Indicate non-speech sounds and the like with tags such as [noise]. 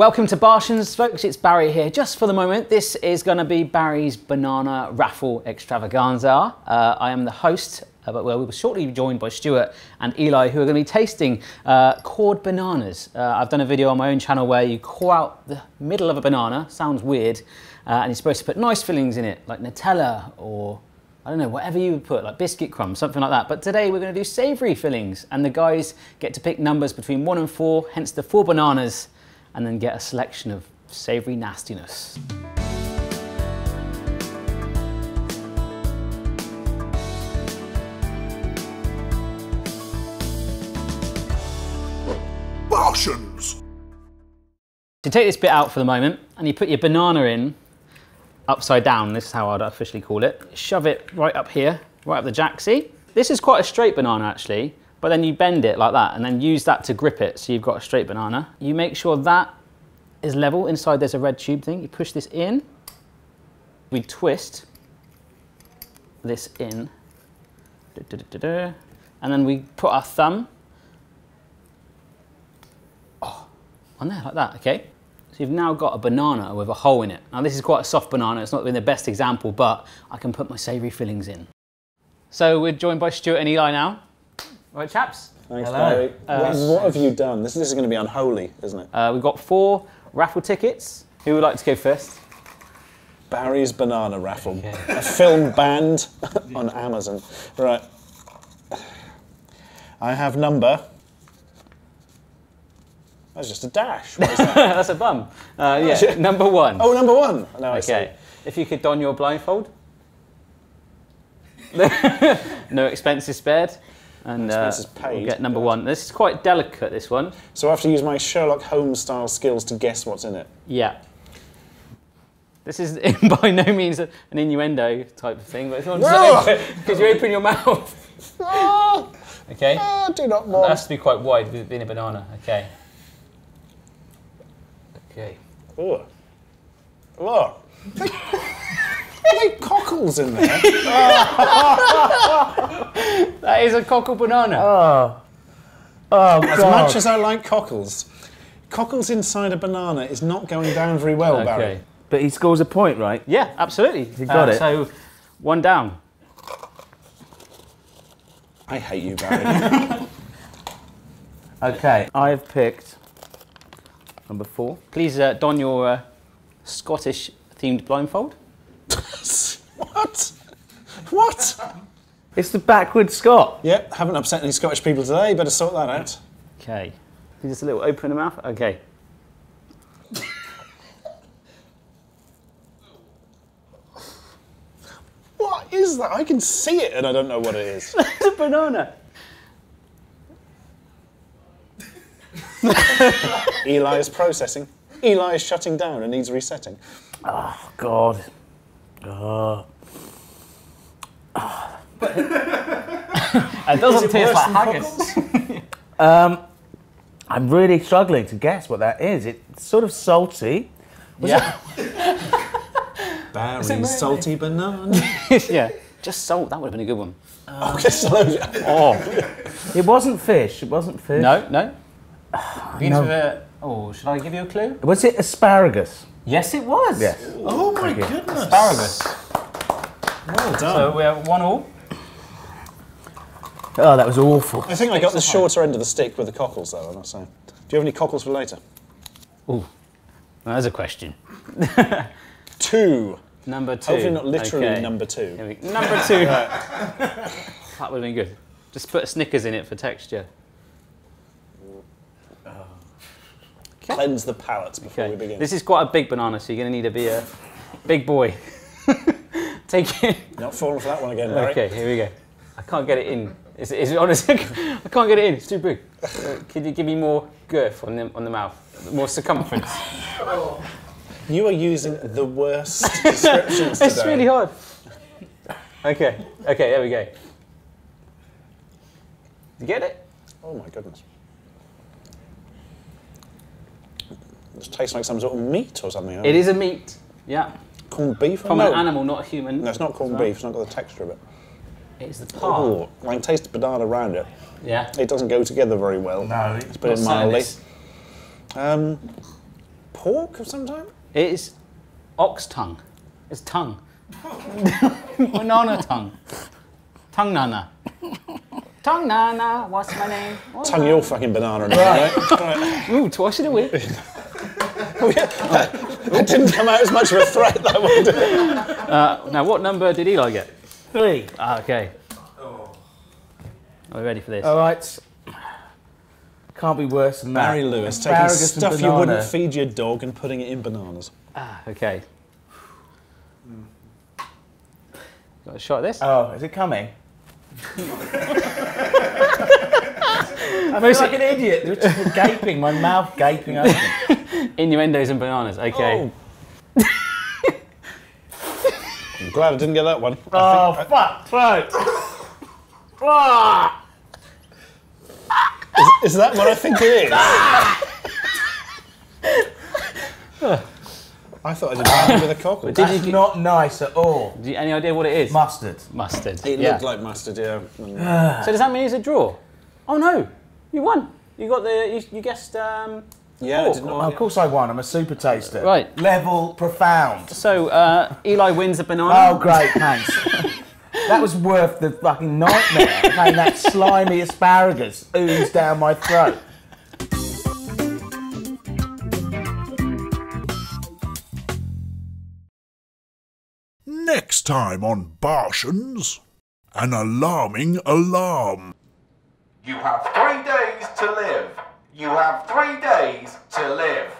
Welcome to Barshens, folks. It's Barry here. Just for the moment, this is going to be Barry's banana raffle extravaganza. Uh, I am the host, uh, but well, we will shortly be joined by Stuart and Eli, who are going to be tasting uh, cored bananas. Uh, I've done a video on my own channel where you core out the middle of a banana. Sounds weird, uh, and you're supposed to put nice fillings in it, like Nutella or I don't know, whatever you would put, like biscuit crumbs, something like that. But today we're going to do savoury fillings, and the guys get to pick numbers between one and four, hence the four bananas, and then get a selection of savoury nastiness. Martians! So take this bit out for the moment, and you put your banana in upside down. This is how I'd officially call it. Shove it right up here, right up the jack. See? This is quite a straight banana actually, but then you bend it like that and then use that to grip it so you've got a straight banana. You make sure that is level. Inside there's a red tube thing. You push this in. We twist this in. And then we put our thumb oh, on there like that, okay? So you've now got a banana with a hole in it. Now this is quite a soft banana. It's not been the best example, but I can put my savoury fillings in. So we're joined by Stuart and Eli now. Right, chaps? Thanks, Hello. Barry. Uh, what, what have you done? This, this is going to be unholy, isn't it? Uh, we've got four raffle tickets. Who would like to go first? Barry's Banana Raffle. A film banned [laughs] on Amazon. Right. I have number. That's just a dash. What is that? [laughs] That's a bum. Uh, yeah, number one. oh, number one. No, I see. okay. If you could don your blindfold. [laughs] no expenses spared. And uh, we'll get number one. This is quite delicate, this one. So I have to use my Sherlock Holmes style skills to guess what's in it. Yeah. This is [laughs] by no means an innuendo type of thing, but it's No! [laughs] because you open your mouth. Ah, [laughs] Okay. ah, do not It want. has to be quite wide with it being a banana. Okay. Okay. Ugh. Ugh. Are they cockles in there? [laughs] That is a cockle banana. Oh. Oh, As God. much as I like cockles, cockles inside a banana is not going down very well, Barry. But he scores a point, right? Yeah, absolutely. He got Uh, it. So one down. I hate you, Barry. [laughs] Okay. I've picked number four. Please uh, don your uh, Scottish themed blindfold. What? What? It's the backward Scott. Yep, haven't upset any Scottish people today. Better sort that out. Okay. Just a little open the mouth. Okay. What is that? I can see it and I don't know what it is. [laughs] It's a banana. Eli is processing. Eli is shutting down and needs resetting. Oh, God. Oh. [laughs] It doesn't it taste like haggis. [laughs] Um, I'm really struggling to guess what that is. It's sort of salty. yeah. [laughs] Barry's salty banana. yeah. Just salt. That would have been a good one. oh, yes, hello. Oh. It wasn't fish. It wasn't fish. No, no. Begins No. with a. Oh, should I give you a clue? Was it asparagus? Yes, it was. Yes. Oh my goodness. Asparagus. Well done. So we're one all. Oh, that was awful. I think I got the shorter end of the stick with the cockles, though, I must say. Do you have any cockles for later? Ooh. There's a question. [laughs] Two. Number two. Hopefully not literally Okay. number two. Number two. [laughs] that would have been good. Just put Snickers in it for texture. Cleanse the palate before we begin. This is quite a big banana, so you're going to need to be a big boy. [laughs] Take it. Not falling for that one again, Barry. Okay, here we go. I can't get it in. Is, is it honest? [laughs] I can't get it in. It's too big. Uh, [laughs] could you give me more girth on the on the mouth? More circumference. You are using the worst descriptions today. it's really hard. Okay. Okay. There we go. You get it? Oh my goodness. This tastes like some sort of meat or something. It is a meat. Yeah. corned beef. From no. an animal, not a human. No, it's not corned Sorry. beef. It's not got the texture of it. It's the part. Oh, I can taste the banana around it. Yeah. It doesn't go together very well. No, Let's put it What's mildly. Um, pork of some type? It is ox tongue. It's tongue. [laughs] Banana tongue. Tongue nana. Tongue nana, what's my name? What's Tongue my- your fucking banana in right? right. Ooh, twice in a week. [laughs] That didn't come out as much of a threat, that one. did it? Now, what number did Eli get? Three. Ah, okay. Are we ready for this? All right. Can't be worse than that. Barry Lewis taking Asparagus and stuff you wouldn't feed your dog and putting it in bananas. Ah, okay. Got a shot at this? Oh, is it coming? [laughs] I feel Most- like an idiot. They're just gaping, my mouth gaping open. Innuendos and bananas. Okay. Oh. I'm glad I didn't get that one. Oh, fuck, throat. Ah! Is that what I think it is? [laughs] I thought I did badly with a cockle. Did That's you- not nice at all. Do you, any idea what it is? Mustard. Mustard. It yeah. looked like mustard, yeah. [sighs] So does that mean it's a draw? Oh no, you won. You got the. You, you guessed. Um, Yeah, I pork. did Oh, not. of course I won. I'm a super taster. Right. Level profound. So uh, Eli wins the banana. Oh, great, thanks. [laughs] that was worth the fucking nightmare. Having that slimy asparagus ooze down my throat. Time on Barshens, an alarming alarm. You have three days to live. You have three days to live.